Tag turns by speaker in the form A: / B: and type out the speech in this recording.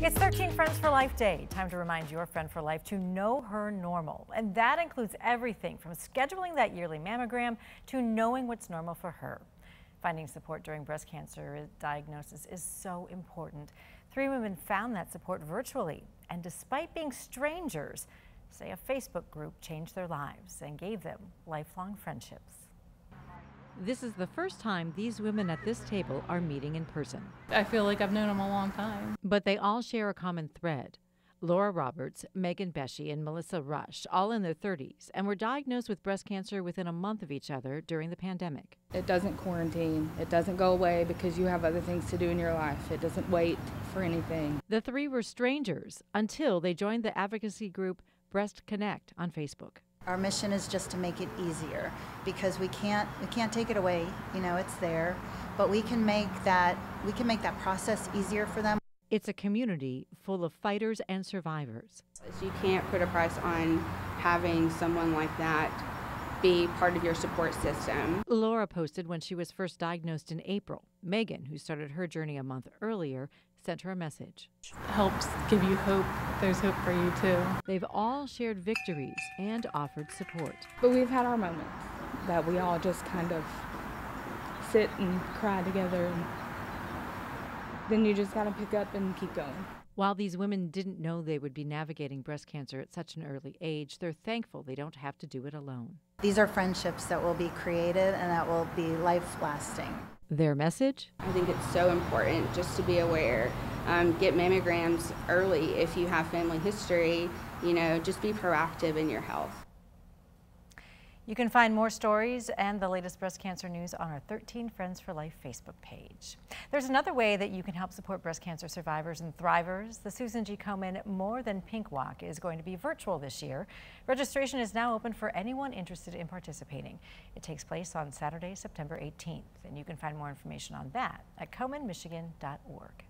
A: It's 13 Friends for Life Day. Time to remind your friend for life to know her normal. And that includes everything from scheduling that yearly mammogram to knowing what's normal for her. Finding support during breast cancer diagnosis is so important. Three women found that support virtually. And despite being strangers, say a Facebook group changed their lives and gave them lifelong friendships.
B: This is the first time these women at this table are meeting in person.
C: I feel like I've known them a long time.
B: But they all share a common thread. Laura Roberts, Megan Beshy, and Melissa Rush, all in their 30s, and were diagnosed with breast cancer within a month of each other during the pandemic.
D: It doesn't quarantine. It doesn't go away because you have other things to do in your life. It doesn't wait for anything.
B: The three were strangers until they joined the advocacy group Breast Connect on Facebook.
E: Our mission is just to make it easier because we can't we can't take it away. You know, it's there, but we can make that we can make that process easier for them.
B: It's a community full of fighters and survivors.
F: You can't put a price on having someone like that be part of your support system.
B: Laura posted when she was first diagnosed in April. Megan, who started her journey a month earlier, sent her a message.
C: Helps give you hope. There's hope for you too.
B: They've all shared victories and offered support.
D: But we've had our moments that we all just kind of sit and cry together and then you just got to pick up and keep going.
B: While these women didn't know they would be navigating breast cancer at such an early age, they're thankful they don't have to do it alone.
E: These are friendships that will be created and that will be life lasting.
B: Their message?
F: I think it's so important just to be aware. Um, get mammograms early if you have family history. You know, just be proactive in your health.
A: You can find more stories and the latest breast cancer news on our 13 Friends for Life Facebook page. There's another way that you can help support breast cancer survivors and thrivers. The Susan G. Komen More Than Pink Walk is going to be virtual this year. Registration is now open for anyone interested in participating. It takes place on Saturday, September 18th, and you can find more information on that at komenmichigan.org.